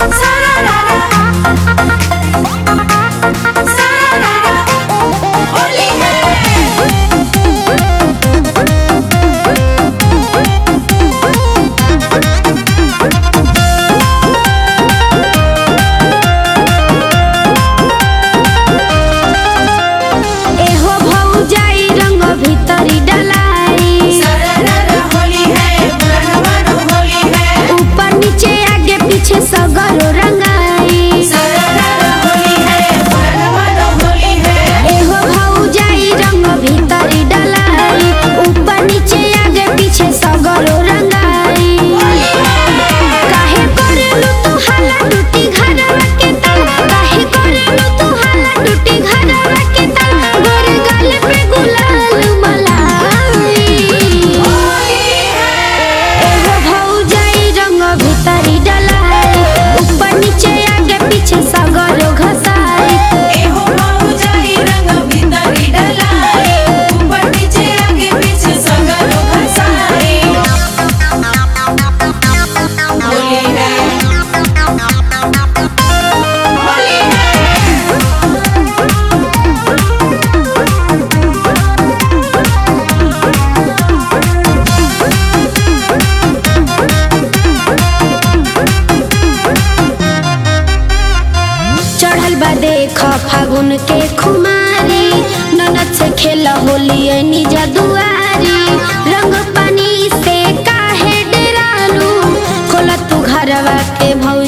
Inside आइल बा देख फागुन के खुमारी। ननद से खेल होली निजा दुआरी। रंग पानी से काहे डरालू? खोल तू घरवा के भौजी